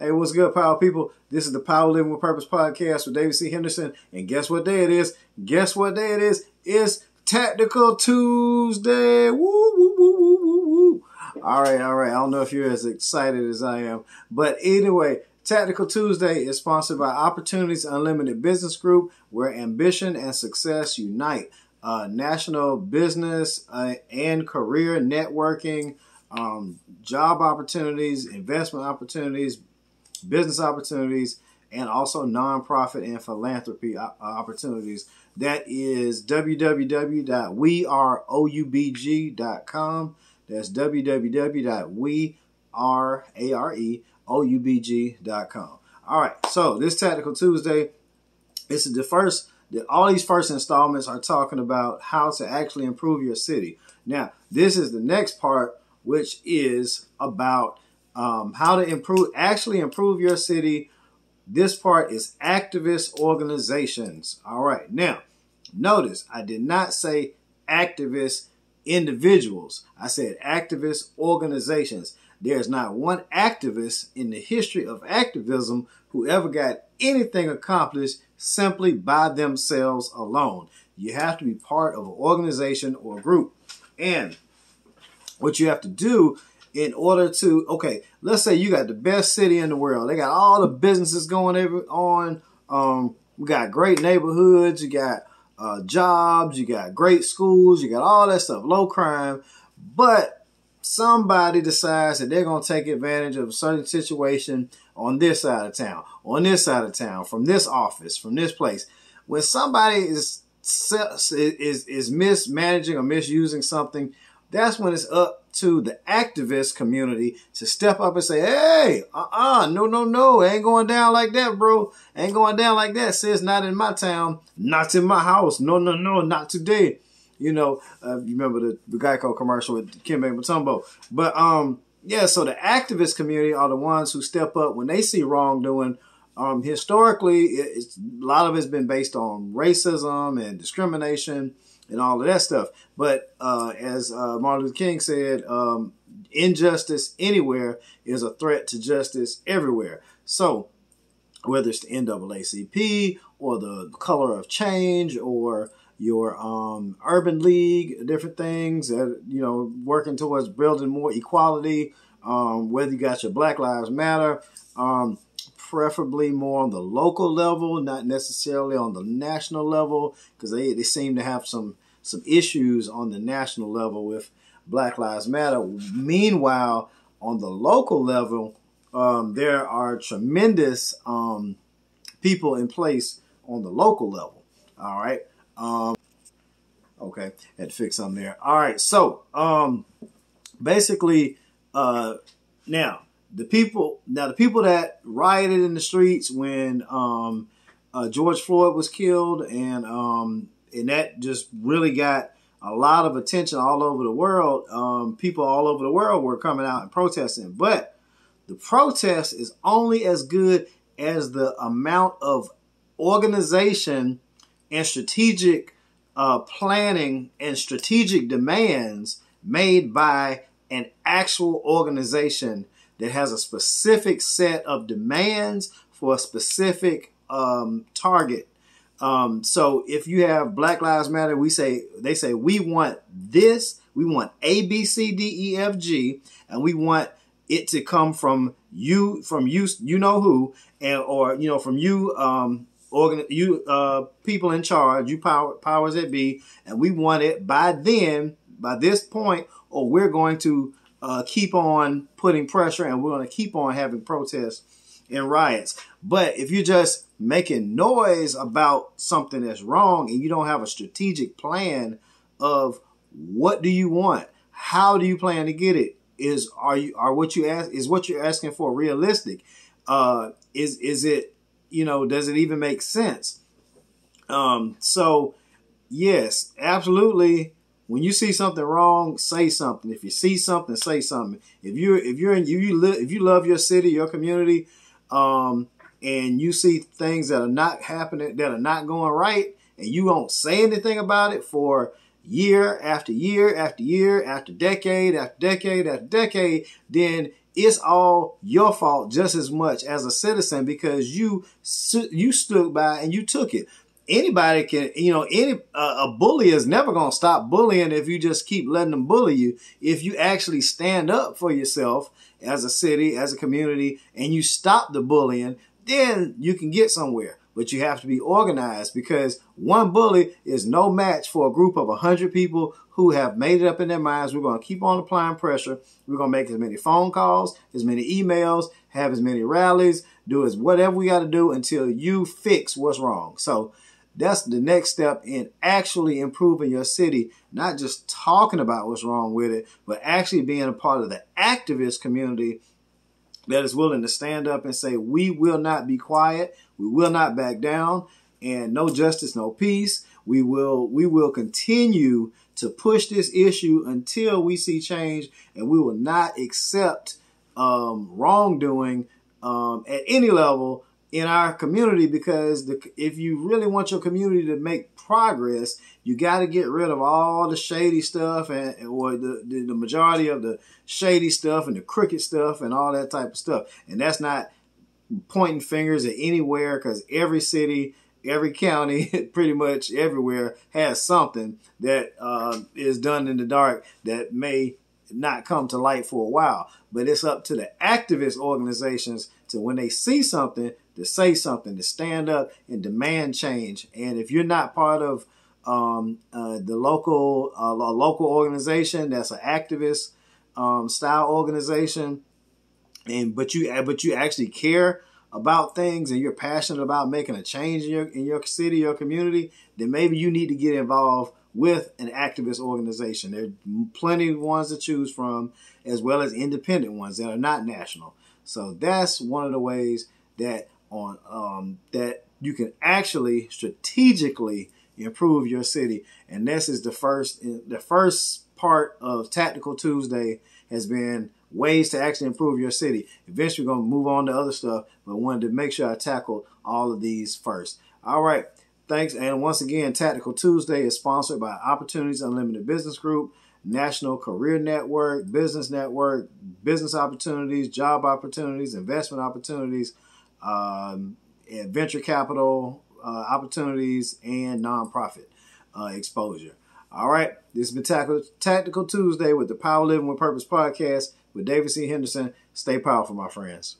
Hey, what's good, Power People? This is the Power Living with Purpose podcast with David C. Henderson. And guess what day it is? Guess what day it is? It's Tactical Tuesday. Woo, woo, woo, woo, woo, woo. All right, all right. I don't know if you're as excited as I am. But anyway, Tactical Tuesday is sponsored by Opportunities Unlimited Business Group, where ambition and success unite. Uh, national business uh, and career networking, um, job opportunities, investment opportunities, business opportunities, and also nonprofit and philanthropy uh, uh, opportunities. That is www.weareoubg.com. That's www.weareoubg.com. All right, so this Tactical Tuesday, this is the first, all these first installments are talking about how to actually improve your city. Now, this is the next part, which is about um, how to improve, actually improve your city. This part is activist organizations. All right. Now, notice I did not say activist individuals. I said activist organizations. There's not one activist in the history of activism who ever got anything accomplished simply by themselves alone. You have to be part of an organization or group. And what you have to do in order to okay let's say you got the best city in the world. They got all the businesses going on um, we got great neighborhoods you got uh, jobs you got great schools you got all that stuff low crime. But somebody decides that they're going to take advantage of a certain situation on this side of town on this side of town from this office from this place. When somebody is is is mismanaging or misusing something that's when it's up to the activist community to step up and say, hey, uh-uh, no, no, no, ain't going down like that, bro. Ain't going down like that. Says not in my town, not in my house. No, no, no, not today. You know, uh, you remember the, the Geico commercial with Dikembe Mutombo. But um, yeah, so the activist community are the ones who step up when they see wrongdoing. Um, historically, a lot of it's been based on racism and discrimination and all of that stuff. But uh, as uh, Martin Luther King said, um, injustice anywhere is a threat to justice everywhere. So whether it's the NAACP or the Color of Change or your um, urban league, different things that you know working towards building more equality. Um, whether you got your Black Lives Matter, um, preferably more on the local level, not necessarily on the national level, because they, they seem to have some some issues on the national level with Black Lives Matter. Meanwhile, on the local level, um, there are tremendous um, people in place on the local level. All right. Um, okay, had to fix something there. All right. So um, basically, uh, now the people now the people that rioted in the streets when um, uh, George Floyd was killed and um, and that just really got a lot of attention all over the world. Um, people all over the world were coming out and protesting, but the protest is only as good as the amount of organization and strategic uh, planning and strategic demands made by an actual organization that has a specific set of demands for a specific um, target. Um, so if you have Black Lives Matter, we say they say we want this, we want A, B, C, D, E, F, G, and we want it to come from you, from you, you know who, and or you know from you, um, organ, you uh, people in charge, you power powers that be, and we want it by then, by this point, or we're going to uh, keep on putting pressure, and we're going to keep on having protests and riots. But if you're just making noise about something that's wrong and you don't have a strategic plan of what do you want, how do you plan to get it, is are you are what you ask is what you're asking for realistic? Uh, is is it you know does it even make sense? Um, so yes, absolutely. When you see something wrong, say something. If you see something, say something. If you're if you're in you, you live if you love your city, your community, um, and you see things that are not happening, that are not going right, and you don't say anything about it for year after year after year after decade after decade after decade, then it's all your fault just as much as a citizen because you you stood by and you took it. Anybody can, you know, any uh, a bully is never going to stop bullying if you just keep letting them bully you. If you actually stand up for yourself as a city, as a community, and you stop the bullying, then you can get somewhere but you have to be organized because one bully is no match for a group of 100 people who have made it up in their minds. We're going to keep on applying pressure. We're going to make as many phone calls, as many emails, have as many rallies, do as whatever we got to do until you fix what's wrong. So that's the next step in actually improving your city, not just talking about what's wrong with it, but actually being a part of the activist community that is willing to stand up and say, we will not be quiet. We will not back down and no justice, no peace. We will, we will continue to push this issue until we see change and we will not accept um, wrongdoing um, at any level in our community because the, if you really want your community to make progress, you got to get rid of all the shady stuff and or the, the, the majority of the shady stuff and the crooked stuff and all that type of stuff. And that's not pointing fingers at anywhere because every city, every county, pretty much everywhere has something that uh, is done in the dark that may not come to light for a while. But it's up to the activist organizations to when they see something to say something, to stand up and demand change. And if you're not part of um, uh, the local uh, local organization that's an activist um, style organization, and but you but you actually care about things and you're passionate about making a change in your in your city, your community, then maybe you need to get involved with an activist organization. There are plenty of ones to choose from, as well as independent ones that are not national. So that's one of the ways that on um, that you can actually strategically improve your city. And this is the first the first part of Tactical Tuesday has been ways to actually improve your city. Eventually, we're going to move on to other stuff, but wanted to make sure I tackle all of these first. All right. Thanks. And once again, Tactical Tuesday is sponsored by Opportunities Unlimited Business Group, National Career Network, Business Network, Business Opportunities, Job Opportunities, Investment Opportunities, um, venture capital uh, opportunities, and nonprofit uh, exposure. All right, this has been Tactical, Tactical Tuesday with the Power Living with Purpose podcast with David C. Henderson. Stay powerful, my friends.